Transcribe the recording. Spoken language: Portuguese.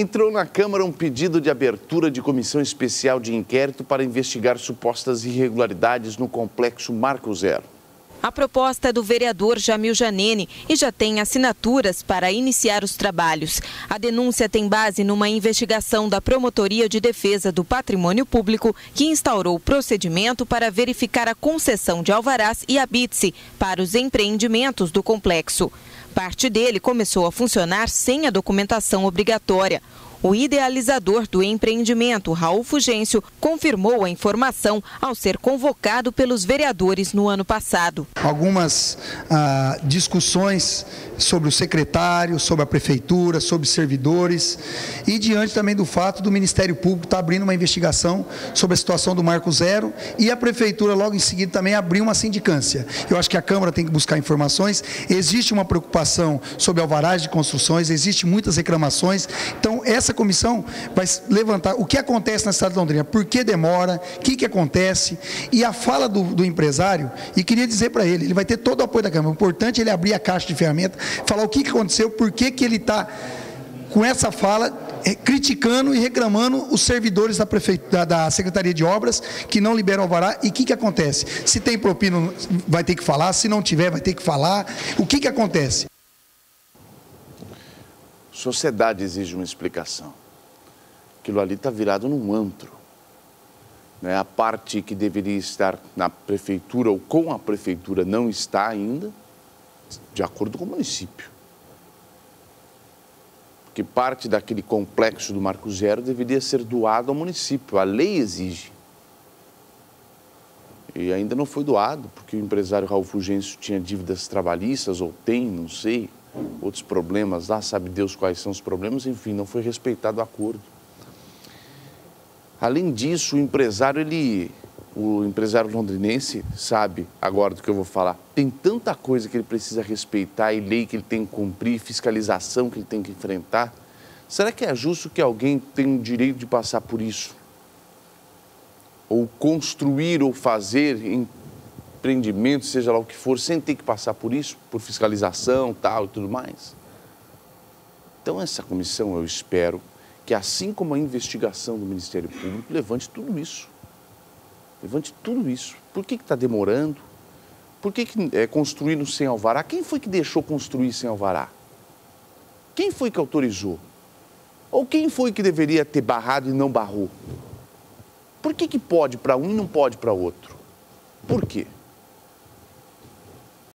Entrou na Câmara um pedido de abertura de comissão especial de inquérito para investigar supostas irregularidades no complexo Marco Zero. A proposta é do vereador Jamil Janene e já tem assinaturas para iniciar os trabalhos. A denúncia tem base numa investigação da Promotoria de Defesa do Patrimônio Público, que instaurou o procedimento para verificar a concessão de alvarás e habite para os empreendimentos do complexo. Parte dele começou a funcionar sem a documentação obrigatória. O idealizador do empreendimento, Raul Fugêncio, confirmou a informação ao ser convocado pelos vereadores no ano passado. Algumas ah, discussões sobre o secretário, sobre a prefeitura, sobre servidores e diante também do fato do Ministério Público estar tá abrindo uma investigação sobre a situação do Marco Zero e a prefeitura logo em seguida também abriu uma sindicância. Eu acho que a Câmara tem que buscar informações. Existe uma preocupação sobre alvarás de construções, existe muitas reclamações. Então essa essa comissão vai levantar o que acontece na cidade de Londrina, por que demora, o que, que acontece, e a fala do, do empresário, e queria dizer para ele, ele vai ter todo o apoio da Câmara, o importante é ele abrir a caixa de ferramentas, falar o que, que aconteceu, por que, que ele está com essa fala é, criticando e reclamando os servidores da, da Secretaria de Obras que não liberam alvará. E o que, que acontece? Se tem propina, vai ter que falar. Se não tiver, vai ter que falar. O que, que acontece? Sociedade exige uma explicação. Aquilo ali está virado num antro. Né? A parte que deveria estar na prefeitura ou com a prefeitura não está ainda, de acordo com o município. Porque parte daquele complexo do Marco Zero deveria ser doado ao município. A lei exige. E ainda não foi doado, porque o empresário Raul Fulgêncio tinha dívidas trabalhistas, ou tem, não sei outros problemas lá, sabe Deus quais são os problemas, enfim, não foi respeitado o acordo. Além disso, o empresário, ele, o empresário londrinense sabe agora do que eu vou falar. Tem tanta coisa que ele precisa respeitar e lei que ele tem que cumprir, fiscalização que ele tem que enfrentar. Será que é justo que alguém tenha o direito de passar por isso? Ou construir ou fazer em empreendimento, seja lá o que for, sem ter que passar por isso, por fiscalização tal e tudo mais. Então, essa comissão, eu espero que, assim como a investigação do Ministério Público, levante tudo isso. Levante tudo isso. Por que está demorando? Por que, que é construído sem alvará? Quem foi que deixou construir sem alvará? Quem foi que autorizou? Ou quem foi que deveria ter barrado e não barrou? Por que, que pode para um e não pode para outro? Por quê?